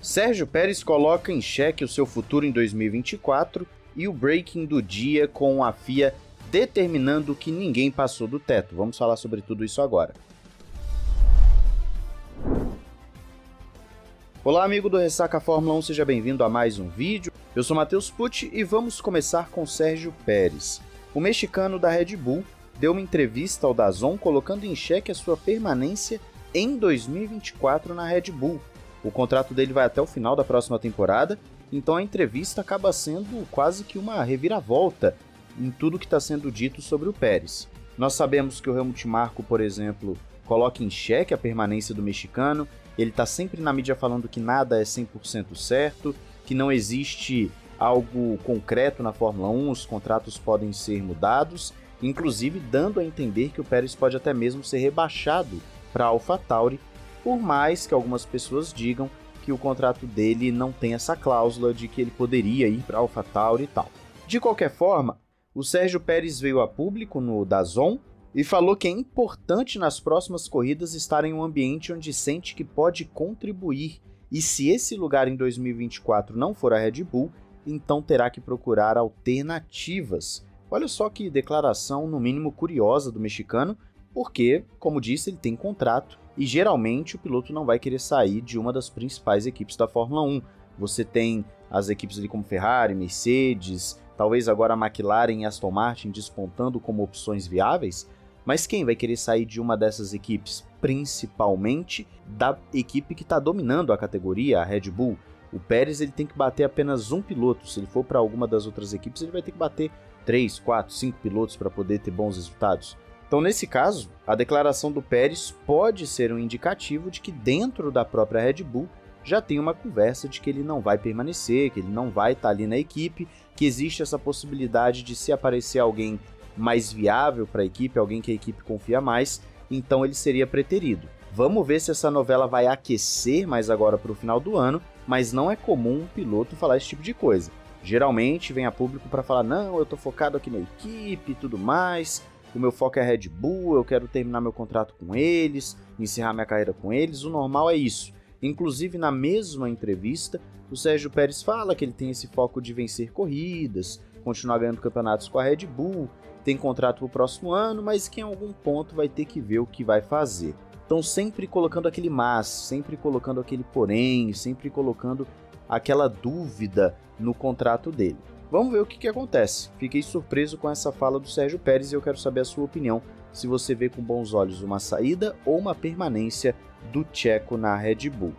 Sérgio Pérez coloca em xeque o seu futuro em 2024 e o breaking do dia com a FIA determinando que ninguém passou do teto. Vamos falar sobre tudo isso agora. Olá, amigo do Ressaca Fórmula 1, seja bem-vindo a mais um vídeo. Eu sou Matheus Pucci e vamos começar com Sérgio Pérez. O mexicano da Red Bull deu uma entrevista ao Dazon colocando em xeque a sua permanência em 2024 na Red Bull. O contrato dele vai até o final da próxima temporada, então a entrevista acaba sendo quase que uma reviravolta em tudo que está sendo dito sobre o Pérez. Nós sabemos que o Helmut Marko, por exemplo, coloca em xeque a permanência do mexicano, ele está sempre na mídia falando que nada é 100% certo, que não existe algo concreto na Fórmula 1, os contratos podem ser mudados, inclusive dando a entender que o Pérez pode até mesmo ser rebaixado para AlphaTauri, por mais que algumas pessoas digam que o contrato dele não tem essa cláusula de que ele poderia ir para AlphaTauri e tal. De qualquer forma, o Sérgio Pérez veio a público no Dazon e falou que é importante nas próximas corridas estar em um ambiente onde sente que pode contribuir. E se esse lugar em 2024 não for a Red Bull, então terá que procurar alternativas. Olha só que declaração, no mínimo curiosa, do mexicano, porque, como disse, ele tem contrato e geralmente o piloto não vai querer sair de uma das principais equipes da Fórmula 1. Você tem as equipes ali como Ferrari, Mercedes, talvez agora a McLaren e Aston Martin despontando como opções viáveis, mas quem vai querer sair de uma dessas equipes? Principalmente da equipe que está dominando a categoria, a Red Bull. O Pérez ele tem que bater apenas um piloto. Se ele for para alguma das outras equipes, ele vai ter que bater 3, 4, 5 pilotos para poder ter bons resultados. Então, nesse caso, a declaração do Pérez pode ser um indicativo de que dentro da própria Red Bull já tem uma conversa de que ele não vai permanecer, que ele não vai estar ali na equipe, que existe essa possibilidade de se aparecer alguém mais viável para a equipe, alguém que a equipe confia mais, então ele seria preterido. Vamos ver se essa novela vai aquecer mais agora para o final do ano, mas não é comum um piloto falar esse tipo de coisa. Geralmente vem a público para falar: não, eu estou focado aqui na equipe e tudo mais, o meu foco é Red Bull, eu quero terminar meu contrato com eles, encerrar minha carreira com eles. O normal é isso. Inclusive, na mesma entrevista, o Sérgio Pérez fala que ele tem esse foco de vencer corridas, continuar ganhando campeonatos com a Red Bull, tem contrato para o próximo ano, mas que em algum ponto vai ter que ver o que vai fazer. Então, sempre colocando aquele mas, sempre colocando aquele porém, sempre colocando aquela dúvida no contrato dele. Vamos ver o que, que acontece. Fiquei surpreso com essa fala do Sérgio Pérez e eu quero saber a sua opinião. Se você vê com bons olhos uma saída ou uma permanência do Tcheco na Red Bull.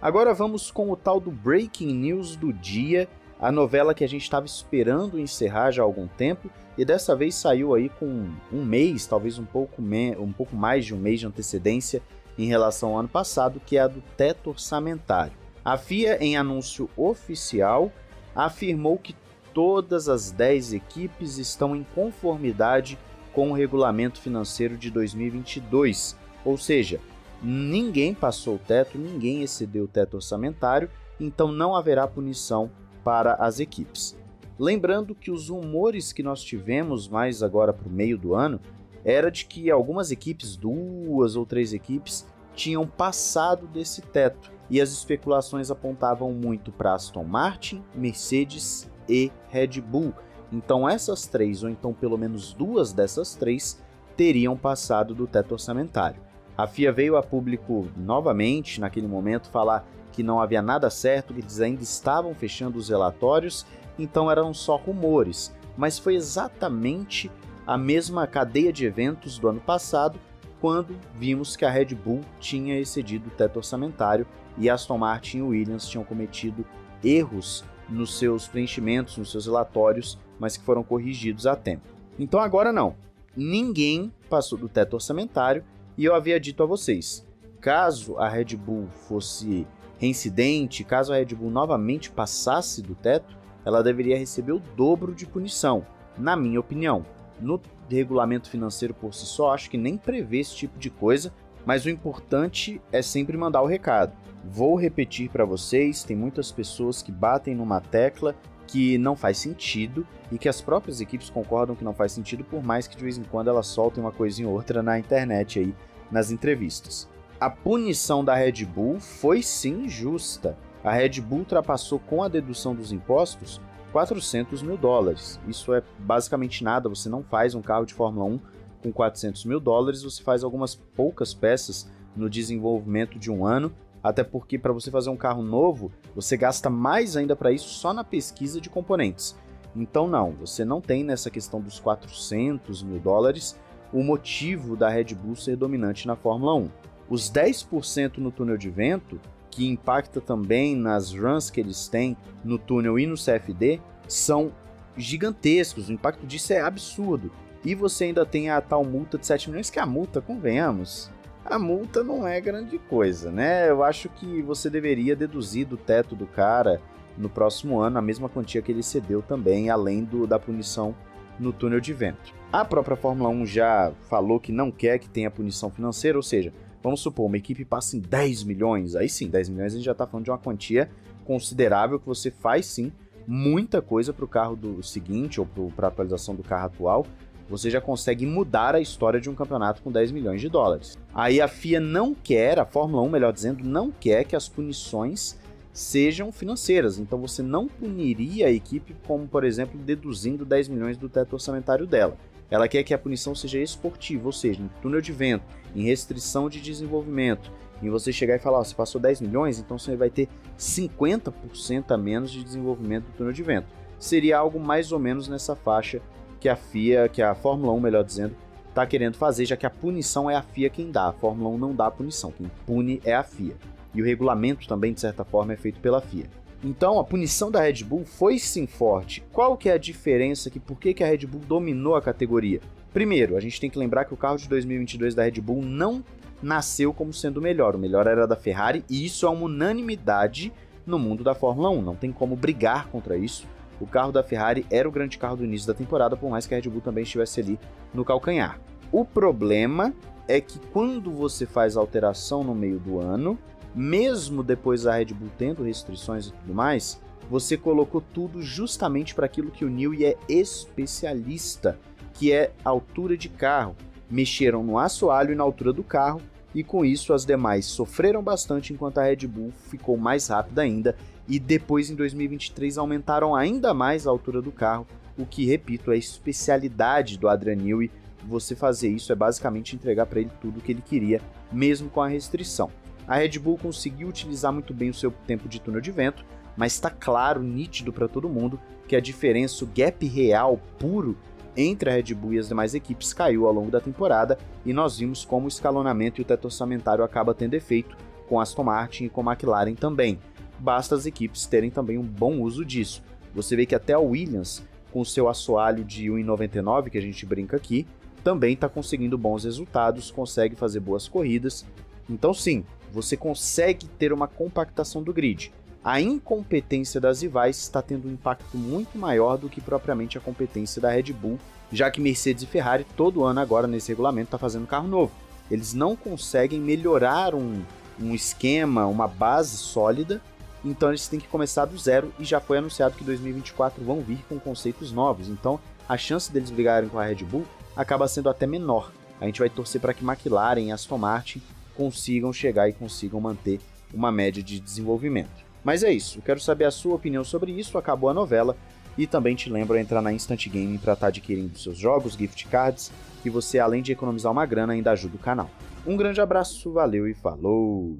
Agora vamos com o tal do Breaking News do dia a novela que a gente estava esperando encerrar já há algum tempo e dessa vez saiu aí com um mês, talvez um pouco, um pouco mais de um mês de antecedência em relação ao ano passado, que é a do teto orçamentário. A FIA, em anúncio oficial, afirmou que todas as 10 equipes estão em conformidade com o regulamento financeiro de 2022, ou seja, ninguém passou o teto, ninguém excedeu o teto orçamentário, então não haverá punição para as equipes. Lembrando que os rumores que nós tivemos mais agora para o meio do ano era de que algumas equipes, duas ou três equipes, tinham passado desse teto e as especulações apontavam muito para Aston Martin, Mercedes e Red Bull. Então essas três, ou então pelo menos duas dessas três, teriam passado do teto orçamentário. A FIA veio a público novamente naquele momento falar que não havia nada certo, que eles ainda estavam fechando os relatórios, então eram só rumores. Mas foi exatamente a mesma cadeia de eventos do ano passado, quando vimos que a Red Bull tinha excedido o teto orçamentário e Aston Martin e Williams tinham cometido erros nos seus preenchimentos, nos seus relatórios, mas que foram corrigidos a tempo. Então agora não. Ninguém passou do teto orçamentário e eu havia dito a vocês, caso a Red Bull fosse reincidente, caso a Red Bull novamente passasse do teto, ela deveria receber o dobro de punição, na minha opinião. No regulamento financeiro por si só, acho que nem prevê esse tipo de coisa, mas o importante é sempre mandar o recado. Vou repetir para vocês: tem muitas pessoas que batem numa tecla que não faz sentido e que as próprias equipes concordam que não faz sentido, por mais que de vez em quando elas soltem uma coisinha ou outra na internet aí, nas entrevistas. a punição da Red Bull foi sim justa. A Red Bull ultrapassou com a dedução dos impostos 400 mil dólares. Isso é basicamente nada, você não faz um carro de Fórmula 1 com 400 mil dólares, você faz algumas poucas peças no desenvolvimento de um ano, até porque para você fazer um carro novo, você gasta mais ainda para isso só na pesquisa de componentes. Então não, você não tem nessa questão dos 400 mil dólares o motivo da Red Bull ser dominante na Fórmula 1. Os 10% no túnel de vento, que impacta também nas runs que eles têm no túnel e no CFD, são gigantescos. O impacto disso é absurdo. E você ainda tem a tal multa de 7 milhões, que a multa, convenhamos, a multa não é grande coisa, né? Eu acho que você deveria deduzir do teto do cara no próximo ano a mesma quantia que ele cedeu também, além do, da punição no túnel de vento. A própria Fórmula 1 já falou que não quer que tenha punição financeira, ou seja, vamos supor, uma equipe passa em 10 milhões, aí sim, 10 milhões a gente já está falando de uma quantia considerável que você faz sim muita coisa para o carro do seguinte ou para a atualização do carro atual, você já consegue mudar a história de um campeonato com 10 milhões de dólares. Aí a FIA não quer, a Fórmula 1, melhor dizendo, não quer que as punições sejam financeiras. Então você não puniria a equipe como, por exemplo, deduzindo 10 milhões do teto orçamentário dela. Ela quer que a punição seja esportiva, ou seja, em túnel de vento, em restrição de desenvolvimento, em você chegar e falar, oh, você passou 10 milhões, então você vai ter 50% a menos de desenvolvimento do túnel de vento. Seria algo mais ou menos nessa faixa que a FIA, que a Fórmula 1, melhor dizendo, está querendo fazer, já que a punição é a FIA quem dá. A Fórmula 1 não dá a punição, quem pune é a FIA. E o regulamento também, de certa forma, é feito pela FIA. Então, a punição da Red Bull foi sim forte. Qual que é a diferença que por que, que a Red Bull dominou a categoria? Primeiro, a gente tem que lembrar que o carro de 2022 da Red Bull não nasceu como sendo o melhor. O melhor era da Ferrari e isso é uma unanimidade no mundo da Fórmula 1. Não tem como brigar contra isso. O carro da Ferrari era o grande carro do início da temporada, por mais que a Red Bull também estivesse ali no calcanhar. O problema é que quando você faz alteração no meio do ano, mesmo depois da Red Bull tendo restrições e tudo mais, você colocou tudo justamente para aquilo que o Newey é especialista, que é altura de carro. Mexeram no assoalho e na altura do carro, e com isso as demais sofreram bastante enquanto a Red Bull ficou mais rápida ainda, e depois em 2023 aumentaram ainda mais a altura do carro, o que, repito, é a especialidade do Adrian Newey. Você fazer isso é basicamente entregar para ele tudo o que ele queria, mesmo com a restrição. A Red Bull conseguiu utilizar muito bem o seu tempo de túnel de vento, mas está claro, nítido para todo mundo, que a diferença, o gap real puro entre a Red Bull e as demais equipes caiu ao longo da temporada e nós vimos como o escalonamento e o teto orçamentário acaba tendo efeito com Aston Martin e com McLaren também. Basta as equipes terem também um bom uso disso. Você vê que até a Williams, com seu assoalho de 1,99 que a gente brinca aqui, também está conseguindo bons resultados, consegue fazer boas corridas. Então sim, você consegue ter uma compactação do grid. A incompetência das rivais está tendo um impacto muito maior do que propriamente a competência da Red Bull, já que Mercedes e Ferrari todo ano agora nesse regulamento está fazendo carro novo. Eles não conseguem melhorar um, um esquema, uma base sólida, então eles têm que começar do zero e já foi anunciado que 2024 vão vir com conceitos novos. Então a chance deles brigarem com a Red Bull acaba sendo até menor. A gente vai torcer para que McLaren e Aston Martin consigam chegar e consigam manter uma média de desenvolvimento. Mas é isso, quero saber a sua opinião sobre isso, acabou a novela, e também te lembro a entrar na Instant Gaming para estar tá adquirindo seus jogos, gift cards, e você além de economizar uma grana ainda ajuda o canal. Um grande abraço, valeu e falou!